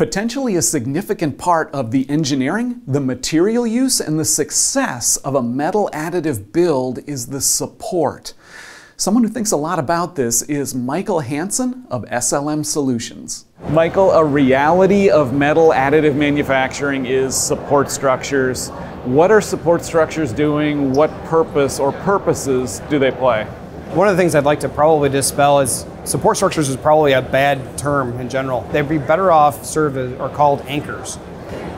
Potentially a significant part of the engineering, the material use, and the success of a metal additive build is the support. Someone who thinks a lot about this is Michael Hansen of SLM Solutions. Michael, a reality of metal additive manufacturing is support structures. What are support structures doing? What purpose or purposes do they play? One of the things I'd like to probably dispel is support structures is probably a bad term in general. They'd be better off served as, or called anchors.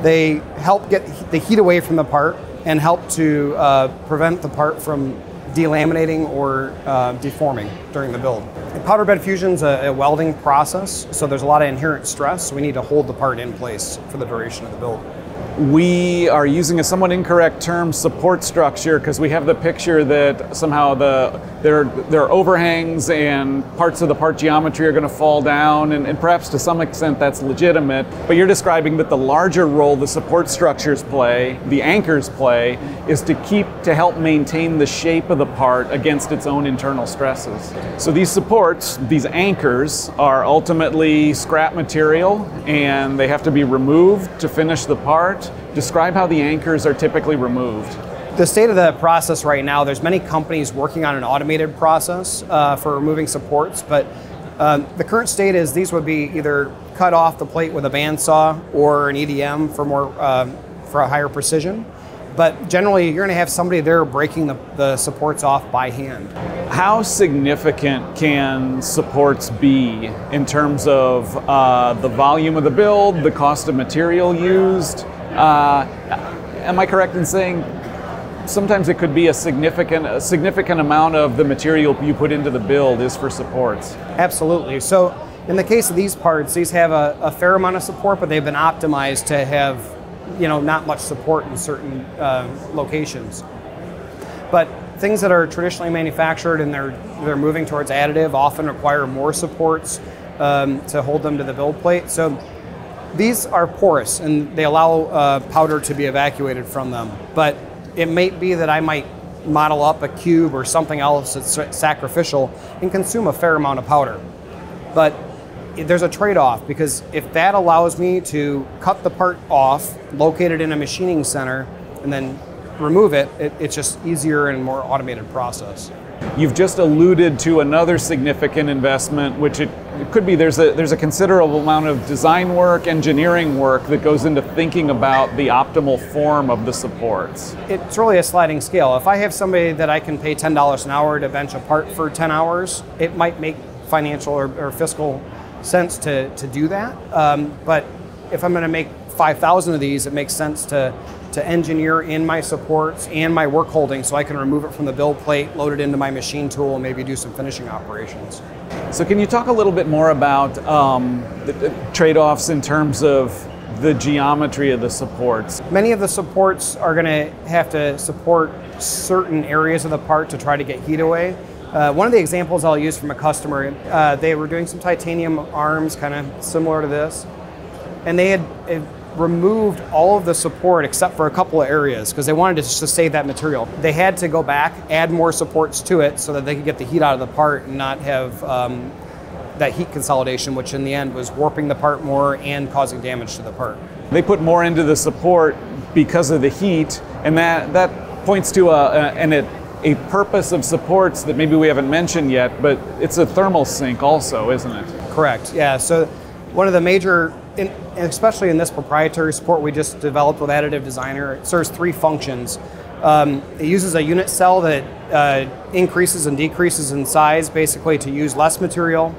They help get the heat away from the part and help to uh, prevent the part from delaminating or uh, deforming during the build. Powder bed fusion is a, a, welding process, so there's a lot of inherent stress, so we need to hold the part in place for the duration of the build we are using a somewhat incorrect term support structure because we have the picture that somehow the there, there are overhangs and parts of the part geometry are going to fall down and, and perhaps to some extent that's legitimate but you're describing that the larger role the support structures play the anchors play is to keep to help maintain the shape of the part against its own internal stresses so these supports these anchors are ultimately scrap material and they have to be removed to finish the part Describe how the anchors are typically removed. The state of the process right now, there's many companies working on an automated process uh, for removing supports, but um, the current state is these would be either cut off the plate with a bandsaw or an EDM for more uh, for a higher precision. But generally, you're going to have somebody there breaking the, the supports off by hand. How significant can supports be in terms of uh, the volume of the build, the cost of material used? Uh, am I correct in saying sometimes it could be a significant a significant amount of the material you put into the build is for supports? Absolutely. So in the case of these parts, these have a, a fair amount of support, but they've been optimized to have you know not much support in certain uh, locations. But things that are traditionally manufactured and they're they're moving towards additive often require more supports um, to hold them to the build plate. So these are porous and they allow uh, powder to be evacuated from them. But it may be that I might model up a cube or something else that's sacrificial and consume a fair amount of powder. But there's a trade-off because if that allows me to cut the part off, locate it in a machining center, and then remove it, it it's just easier and more automated process. You've just alluded to another significant investment, which it, it, could be there's a there's a considerable amount of design work, engineering work that goes into thinking about the optimal form of the supports. It's really a sliding scale. If I have somebody that I can pay ten dollars an hour to bench a part for ten hours, it might make financial or, or fiscal sense to to do that. Um, but if I'm going to make five thousand of these, it makes sense to to engineer in my supports and my work holding so I can remove it from the build plate, load it into my machine tool, and maybe do some finishing operations. So, can you talk a little bit more about um, the, the trade offs in terms of the geometry of the supports? Many of the supports are going to have to support certain areas of the part to try to get heat away. Uh, one of the examples I'll use from a customer, uh, they were doing some titanium arms, kind of similar to this, and they had removed all of the support except for a couple of areas because they wanted to just save that material. They had to go back, add more supports to it so that they could get the heat out of the part and not have um, that heat consolidation, which in the end was warping the part more and causing damage to the part. They put more into the support because of the heat, and that, that points to a, a an, a purpose of supports that maybe we haven't mentioned yet, but it's a thermal sink also, isn't it? Correct, yeah. So one of the major in, especially in this proprietary support we just developed with Additive Designer, it serves three functions. Um, it uses a unit cell that uh, increases and decreases in size, basically to use less material,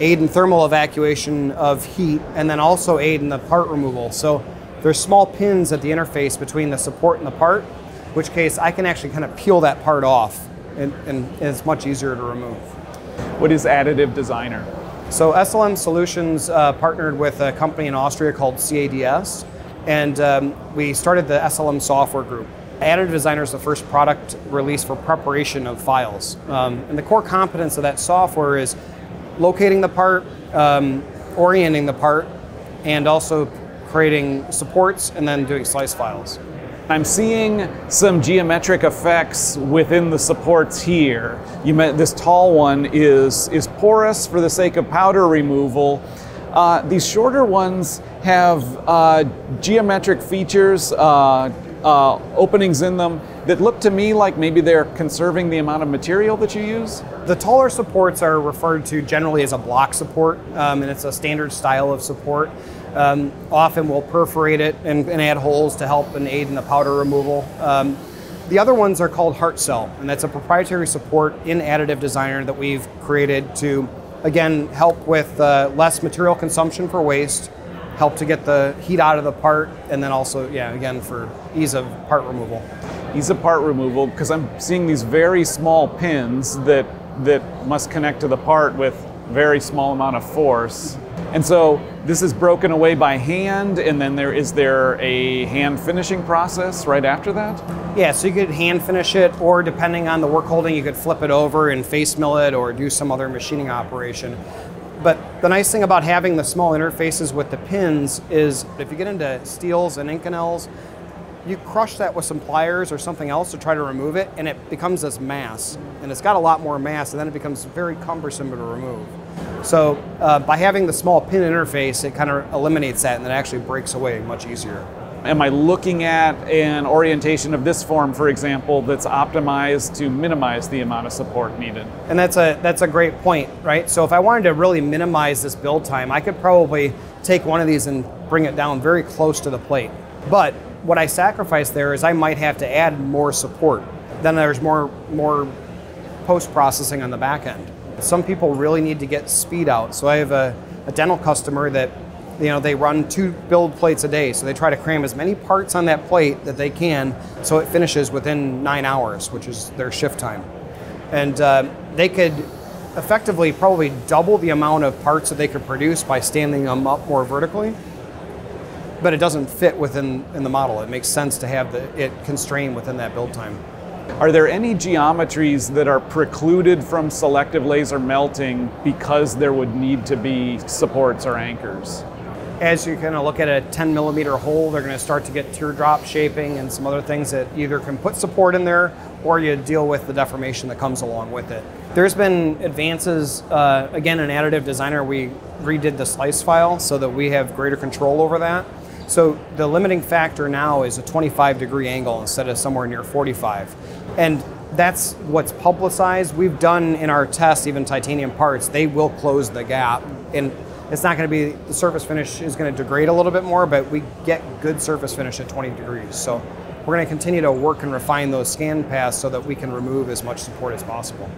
aid in thermal evacuation of heat, and then also aid in the part removal. So there's small pins at the interface between the support and the part, which case I can actually kind of peel that part off, and, and it's much easier to remove. What is Additive Designer? So SLM Solutions uh, partnered with a company in Austria called CADS, and um, we started the SLM software group. Additive Designer is the first product release for preparation of files. Um, and the core competence of that software is locating the part, um, orienting the part, and also creating supports and then doing slice files. I'm seeing some geometric effects within the supports here. You this tall one is, is porous for the sake of powder removal. Uh, these shorter ones have uh, geometric features, uh, uh, openings in them that look to me like maybe they're conserving the amount of material that you use. The taller supports are referred to generally as a block support, um, and it's a standard style of support. Um, often we'll perforate it and, and, add holes to help and aid in the powder removal. Um, the other ones are called Heart Cell, and that's a proprietary support in Additive Designer that we've created to, again, help with uh, less material consumption for waste, help to get the heat out of the part, and then also, yeah, again, for ease of part removal. Ease of part removal, because I'm seeing these very small pins that that must connect to the part with very small amount of force. And so this is broken away by hand, and then there is there a hand finishing process right after that? Yeah, so you could hand finish it, or depending on the work holding, you could flip it over and face mill it, or do some other machining operation. But the nice thing about having the small interfaces with the pins is if you get into steels and Inconels, you crush that with some pliers or something else to try to remove it, and it becomes this mass. And it's got a lot more mass, and then it becomes very cumbersome to remove. So uh, by having the small pin interface, it kind of eliminates that, and it actually breaks away much easier. Am I looking at an orientation of this form, for example, that's optimized to minimize the amount of support needed? And that's a that's a great point, right? So if I wanted to really minimize this build time, I could probably take one of these and bring it down very close to the plate. But what I sacrifice there is I might have to add more support. Then there's more more post processing on the back end. Some people really need to get speed out. So I have a, a dental customer that you know they run two build plates a day so they try to cram as many parts on that plate that they can so it finishes within nine hours which is their shift time and uh, they could effectively probably double the amount of parts that they could produce by standing them up more vertically but it doesn't fit within in the model. It makes sense to have the, it constrained within that build time. Are there any geometries that are precluded from selective laser melting because there would need to be supports or anchors? As you kind of look at a 10 millimeter hole, they're going to start to get teardrop shaping and some other things that either can put support in there or you deal with the deformation that comes along with it. There's been advances, uh, again, in additive designer, we redid the slice file so that we have greater control over that. So the limiting factor now is a 25 degree angle instead of somewhere near 45. And that's what's publicized. We've done in our tests, even titanium parts, they will close the gap. And it's not going to be, the surface finish is going to degrade a little bit more, but we get good surface finish at 20 degrees. So we're going to continue to work and refine those scan paths so that we can remove as much support as possible.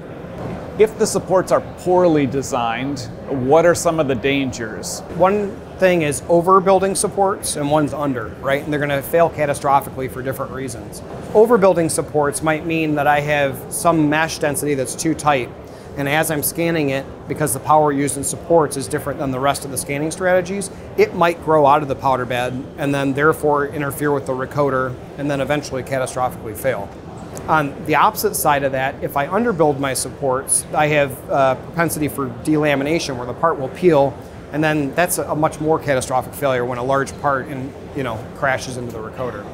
If the supports are poorly designed, what are some of the dangers? One thing is overbuilding supports and one's under, right? And they're going to fail catastrophically for different reasons. Overbuilding supports might mean that I have some mesh density that's too tight. And as I'm scanning it, because the power used in supports is different than the rest of the scanning strategies, it might grow out of the powder bed and then therefore interfere with the recoater and then eventually catastrophically fail. On the opposite side of that, if I underbuild my supports, I have a propensity for delamination where the part will peel, and then that's a much more catastrophic failure when a large part in, you know crashes into the recoater.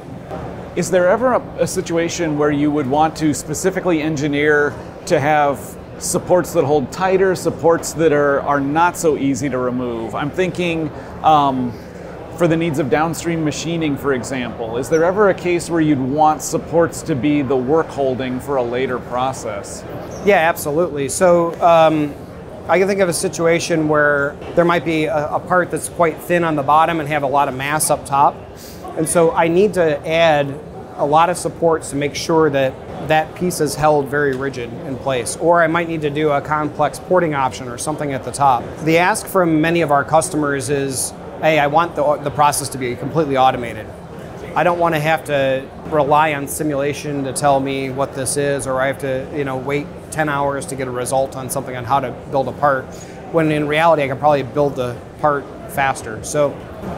Is there ever a, a situation where you would want to specifically engineer to have supports that hold tighter, supports that are, are not so easy to remove? I'm thinking um, for the needs of downstream machining, for example? Is there ever a case where you'd want supports to be the work holding for a later process? Yeah, absolutely. So um, I can think of a situation where there might be a, a part that's quite thin on the bottom and have a lot of mass up top. And so I need to add a lot of supports to make sure that that piece is held very rigid in place. Or I might need to do a complex porting option or something at the top. The ask from many of our customers is hey, I want the, the process to be completely automated. I don't want to have to rely on simulation to tell me what this is, or I have to, you know, wait 10 hours to get a result on something on how to build a part. When in reality, I can probably build the part faster. So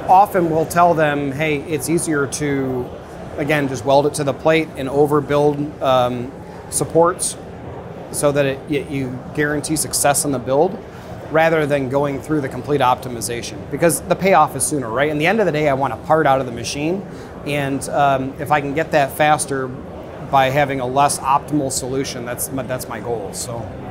often we'll tell them, hey, it's easier to, again, just weld it to the plate and overbuild um, supports so that it, you guarantee success in the build rather than going through the complete optimization because the payoff is sooner, right? In the end of the day, I want a part out of the machine, and um, if I can get that faster by having a less optimal solution, that's my, that's my goal. So.